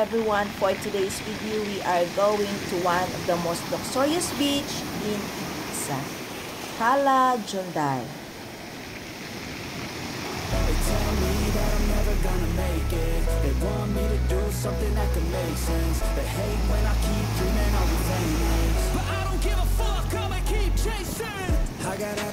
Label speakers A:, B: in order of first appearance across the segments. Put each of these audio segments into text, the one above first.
A: everyone, for today's video, we are going to one of the most luxurious beach in Ibiza, Cala Jondal.
B: Something that could make sense They hate when I keep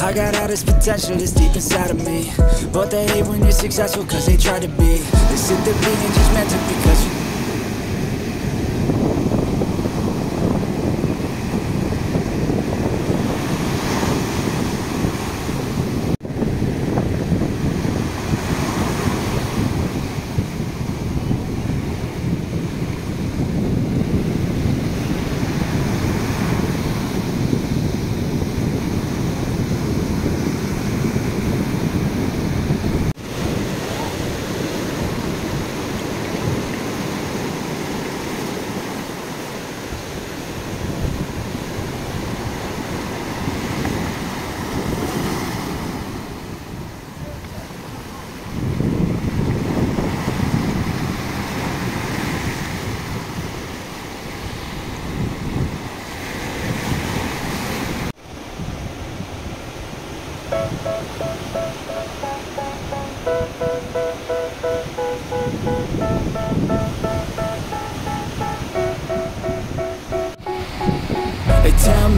B: I got all this potential that's deep inside of me. But they hate when you're successful cause they try to be. They sit there being judgmental because you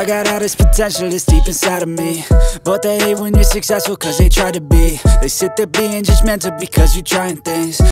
B: I got all this potential that's deep inside of me. But they hate when you're successful cause they try to be. They sit there being judgmental because you're trying things